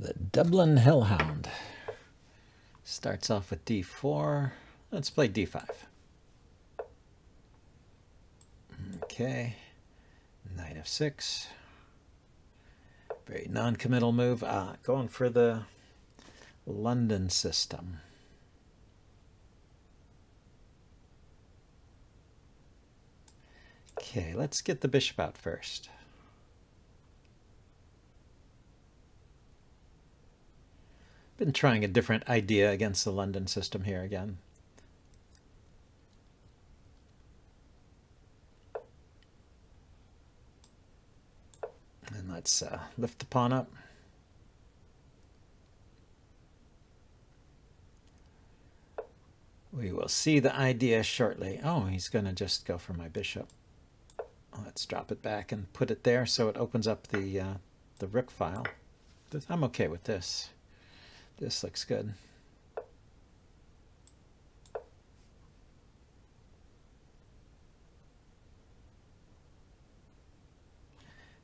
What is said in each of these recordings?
The Dublin Hellhound starts off with d4. Let's play d5. Okay, knight of 6 Very non-committal move. Ah, going for the London system. Okay, let's get the bishop out first. Been trying a different idea against the London system here again. And let's uh, lift the pawn up. We will see the idea shortly. Oh, he's going to just go for my bishop. Let's drop it back and put it there so it opens up the, uh, the rook file. I'm okay with this. This looks good.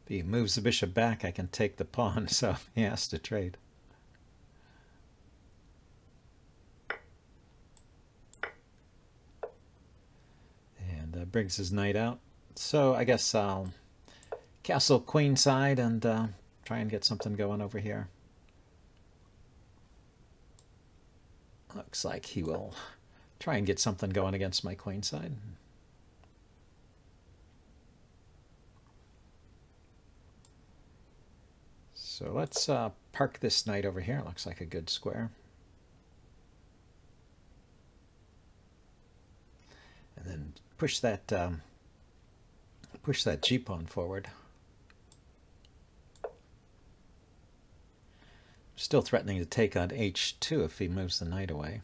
If he moves the bishop back, I can take the pawn, so he has to trade. And uh, brings his knight out. So I guess I'll castle queenside and uh, try and get something going over here. Looks like he will try and get something going against my queen side. So let's uh, park this knight over here. Looks like a good square. And then push that um, push that g pawn forward. Still threatening to take on h2 if he moves the knight away.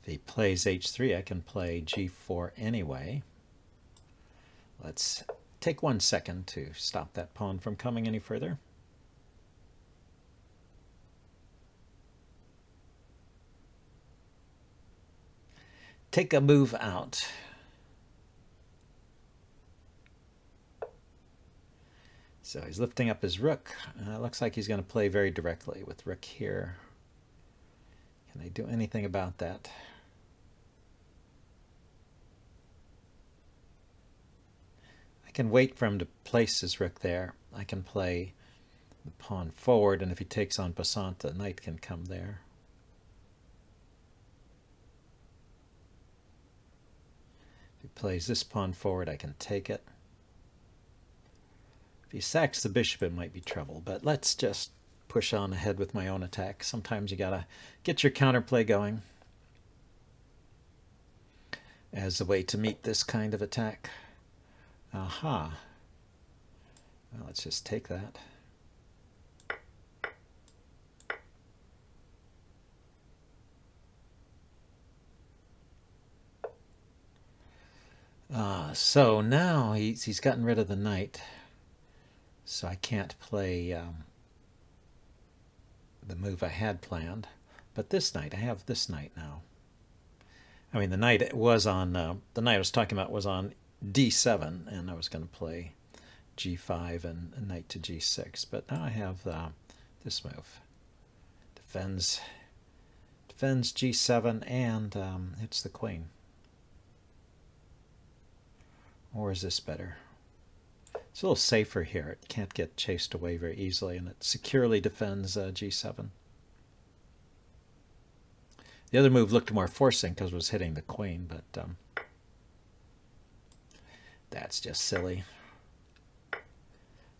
If he plays h3, I can play g4 anyway. Let's take one second to stop that pawn from coming any further. Take a move out. So he's lifting up his rook. Uh, looks like he's going to play very directly with rook here. Can I do anything about that? I can wait for him to place his rook there. I can play the pawn forward, and if he takes en passant, the knight can come there. If he plays this pawn forward, I can take it. If he sacks the bishop, it might be trouble, but let's just push on ahead with my own attack. Sometimes you gotta get your counterplay going as a way to meet this kind of attack. Aha. Well, let's just take that. Uh, so now he's, he's gotten rid of the knight. So I can't play um, the move I had planned. But this knight, I have this knight now. I mean, the knight it was on, uh, the knight I was talking about was on d7, and I was going to play g5 and, and, knight to g6. But now I have uh, this move. Defends, defends g7 and um, hits the queen. Or is this better? It's a little safer here. It can't get chased away very easily, and it securely defends uh, g7. The other move looked more forcing because it was hitting the queen, but um, that's just silly.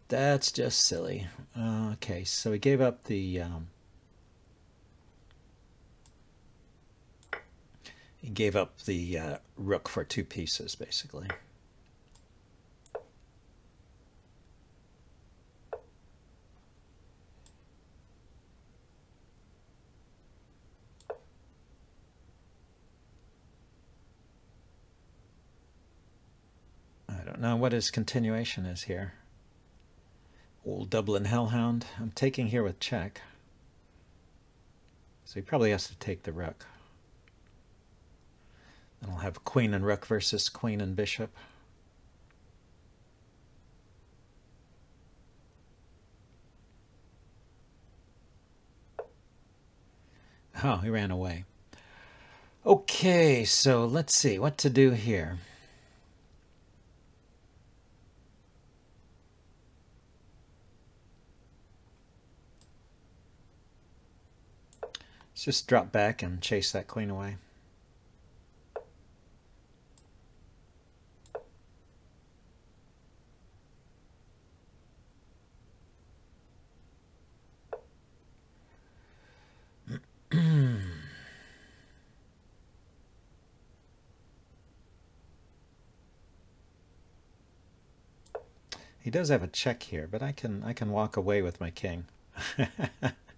That's just silly. Uh, okay, so he gave up the... Um, he gave up the uh, rook for two pieces, basically. now what is what his continuation is here. Old Dublin Hellhound. I'm taking here with check. So he probably has to take the rook. Then I'll have queen and rook versus queen and bishop. Oh, he ran away. Okay, so let's see what to do here. Let's just drop back and chase that queen away. he does have a check here, but I can I can walk away with my king.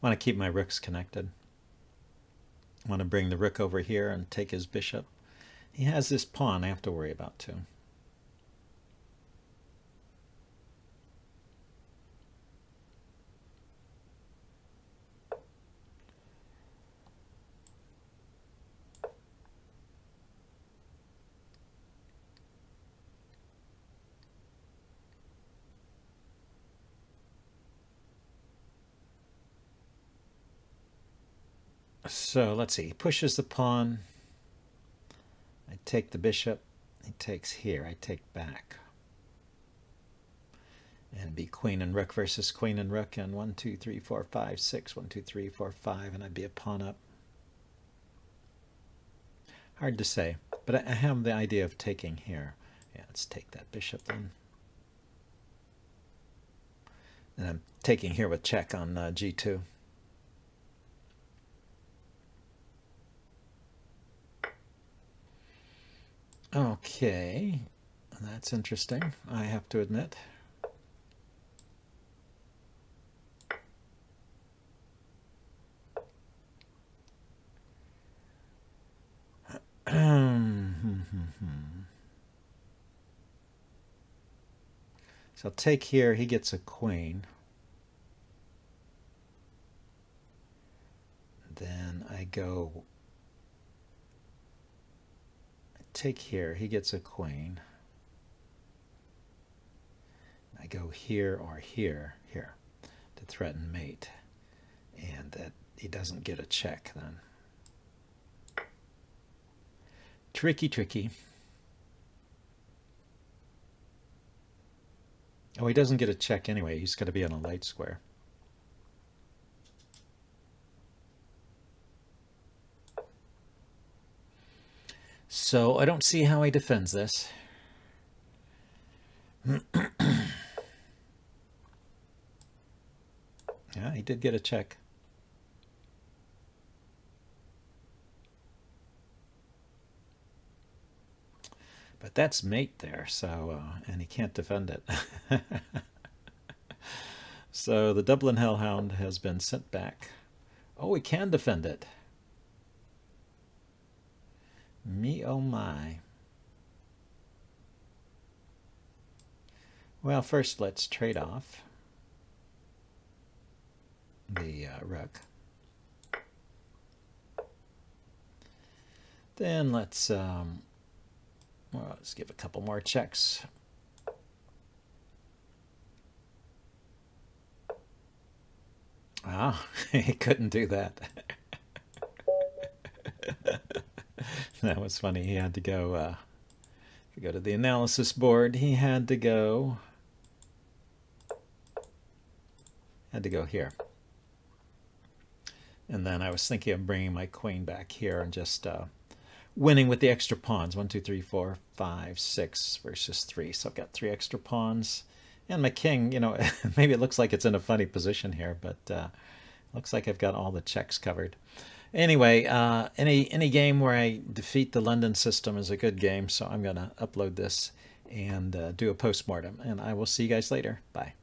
want to keep my rooks connected. I want to bring the rook over here and take his bishop. He has this pawn I have to worry about too. So let's see. He pushes the pawn. I take the bishop. He takes here. I take back. And be queen and rook versus queen and rook. And one, two, three, four, five, six. One, two, three, four, five. And I'd be a pawn up. Hard to say. But I have the idea of taking here. Yeah, let's take that bishop then. And I'm taking here with check on uh, g2. Okay, that's interesting, I have to admit. so take here, he gets a queen. Then I go take here, he gets a queen. I go here or here, here, to threaten mate. And that he doesn't get a check then. Tricky, tricky. Oh, he doesn't get a check anyway. He's going to be on a light square. So I don't see how he defends this. yeah, he did get a check. But that's mate there, so, uh, and he can't defend it. so the Dublin Hellhound has been sent back. Oh, he can defend it. Me oh my. Well, first let's trade off the uh, rook. Then let's, um, well, let's give a couple more checks. Ah, he couldn't do that. that was funny. He had to go, uh, to go to the analysis board, he had to go, had to go here. And then I was thinking of bringing my queen back here and just uh, winning with the extra pawns. One, two, three, four, five, six versus three. So I've got three extra pawns. And my king, you know, maybe it looks like it's in a funny position here, but uh, looks like I've got all the checks covered. Anyway, uh, any any game where I defeat the London system is a good game, so I'm going to upload this and uh, do a postmortem. And I will see you guys later. Bye.